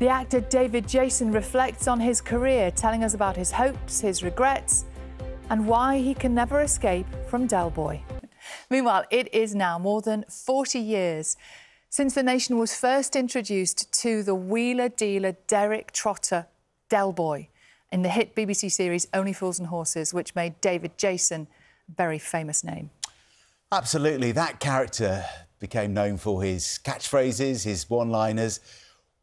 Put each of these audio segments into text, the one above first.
The actor David Jason reflects on his career, telling us about his hopes, his regrets, and why he can never escape from Del Boy. Meanwhile, it is now more than 40 years since the nation was first introduced to the wheeler dealer Derek Trotter Del Boy in the hit BBC series Only Fools and Horses, which made David Jason a very famous name. Absolutely. That character became known for his catchphrases, his one liners,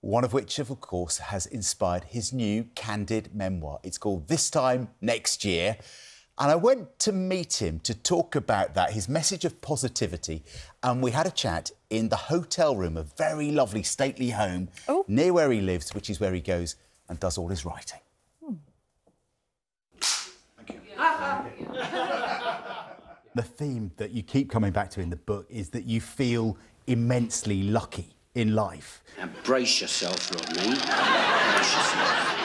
one of which, of course, has inspired his new candid memoir. It's called This Time Next Year. And I went to meet him to talk about that, his message of positivity. And we had a chat in the hotel room, a very lovely, stately home Oh. near where he lives, which is where he goes and does all his writing. the theme that you keep coming back to in the book is that you feel immensely lucky in life. Now brace yourself, Rodney. brace yourself.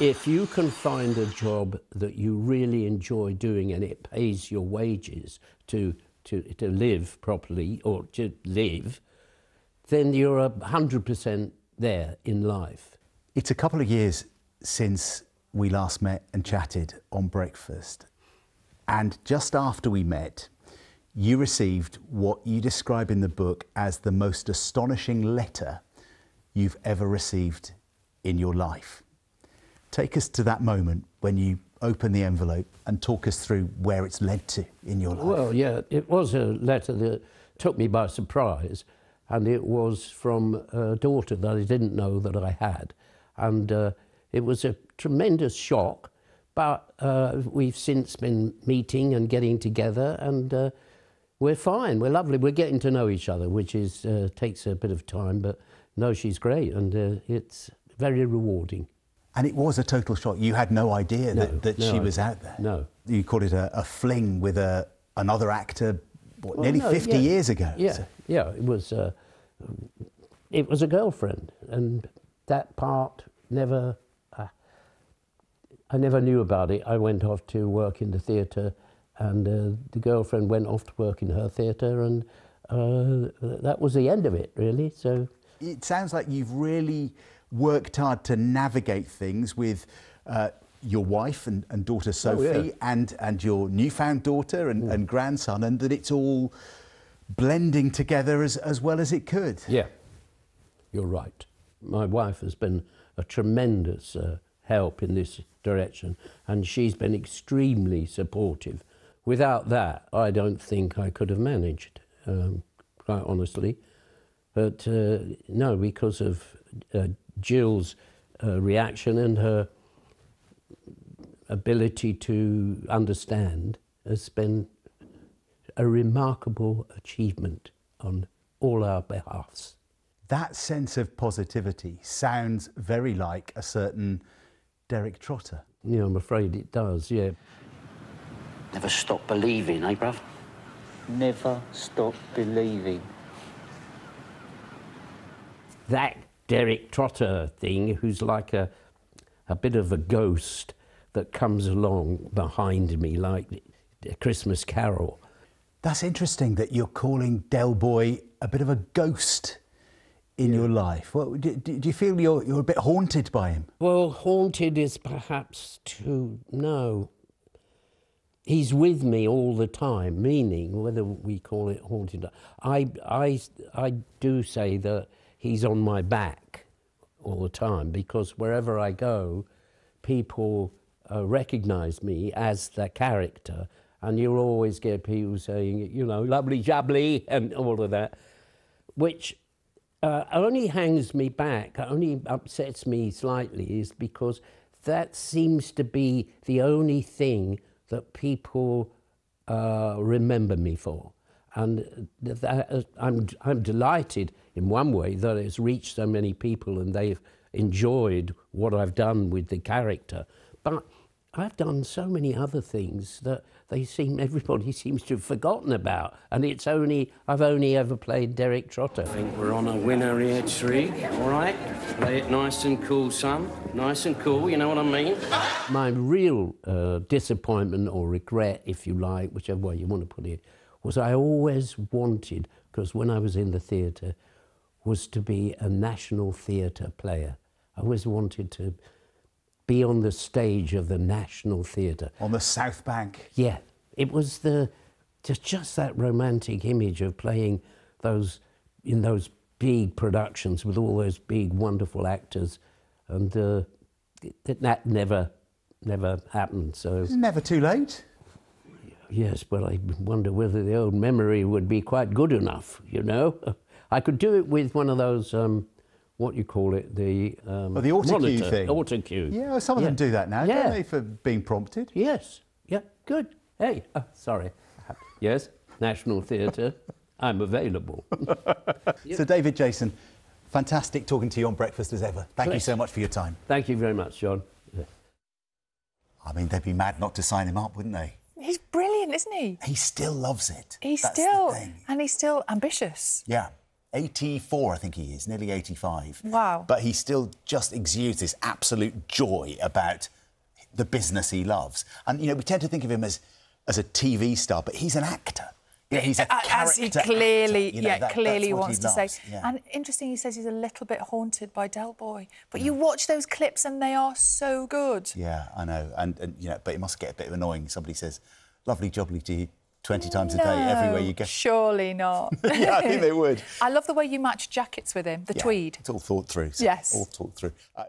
If you can find a job that you really enjoy doing and it pays your wages to, to, to live properly or to live, then you're a 100% there in life. It's a couple of years since we last met and chatted on breakfast. And just after we met, you received what you describe in the book as the most astonishing letter you've ever received in your life. Take us to that moment when you open the envelope and talk us through where it's led to in your life. Well, yeah, it was a letter that took me by surprise, and it was from a daughter that I didn't know that I had. And uh, it was a tremendous shock, but uh, we've since been meeting and getting together, and uh, we're fine. We're lovely. We're getting to know each other, which is uh, takes a bit of time, but no, she's great, and uh, it's very rewarding. And it was a total shock. You had no idea No, that, that no, she was out there. no. You called it a, a fling with a, another actor, what, Well, nearly no, 50 yeah. years ago. Yeah, So- yeah. It was. Uh, it was a girlfriend, and that part never. Uh, I never knew about it. I went off to work in the theatre, and uh, the girlfriend went off to work in her theatre, and uh, that was the end of it, really. So It sounds like you've really worked hard to navigate things with uh, your wife and, and daughter Sophie Oh, yeah. and, and your newfound daughter and, and grandson, and that it's all blending together as, as well as it could. Yeah, you're right. My wife has been a tremendous uh, help in this direction, and she's been extremely supportive. Without that, I don't think I could have managed, um, quite honestly. But uh, no, because of uh, Gill's uh, reaction and her ability to understand has been a remarkable achievement on all our behalfs. That sense of positivity sounds very like a certain Derek Trotter. Yeah, I'm afraid it does, yeah. Never stop believing, eh, bruv? Never stop believing. That Derek Trotter thing, who's like a, a bit of a ghost that comes along behind me like a Christmas carol. That's interesting that you're calling Del Boy a bit of a ghost in your life. What, do, do do you feel you're, you're a bit haunted by him? Well, haunted is perhaps too. No. He's with me all the time, meaning whether we call it haunted. I, I, I do say that he's on my back all the time because wherever I go, people uh, recognize me as the character, and you'll always get people saying, you know, lovely jubbly and all of that, which uh, only hangs me back, only upsets me slightly, is because that seems to be the only thing that people uh, remember me for. And that, uh, I'm, I'm delighted in one way that it's reached so many people and they've enjoyed what I've done with the character. But I've done so many other things that they seem everybody seems to have forgotten about, and it's only I've only ever played Derek Trotter. I think we're on a winner here, Trig. All right? Play it nice and cool, son. Nice and cool, you know what I mean? My real uh, disappointment or regret, if you like, whichever way you want to put it, was I always wanted because when I was in the theatre, was to be a national theatre player. I always wanted to be on the stage of the National Theatre. On the South Bank. Yeah, it was the just just that romantic image of playing those in those big productions with all those big wonderful actors, and uh, it, that never never happened. So It's never too late. yes, but I wonder whether the old memory would be quite good enough. You know, I could do it with one of those. Um, what you call it, the um, Oh, the auto cue monitor, thing. Auto cue. Yeah, well, some of them do that now, Yeah. don't they, for being prompted? Yes. Yeah. Good. Hey. Uh, sorry. Yes. National Theatre. I'm available. So, David Jason, fantastic talking to you on Breakfast as ever. Thank you so much for your time. Thank you very much, John. I mean, they'd be mad not to sign him up, wouldn't they? He's brilliant, isn't he? He still loves it. He's That's the still, thing. and he's still ambitious. Yeah. 84, I think he is, nearly 85. Wow. But he still just exudes this absolute joy about the business he loves. And, you know, we tend to think of him as, as a TV star, but he's an actor. Yeah, he's a A- As he clearly, actor. You know, yeah, that- clearly wants to say. yeah. And interesting, he says he's a little bit haunted by Del Boy. But mm. you watch those clips and they are so good. Yeah, I know. And, and, you know, but it must get a bit of annoying. Somebody says, lovely jubbly to you 20 times a day, everywhere you go. Surely not. yeah, I think they would. I love the way you match jackets with him, the Yeah, tweed. It's all thought through. so Yes. All thought through. Uh,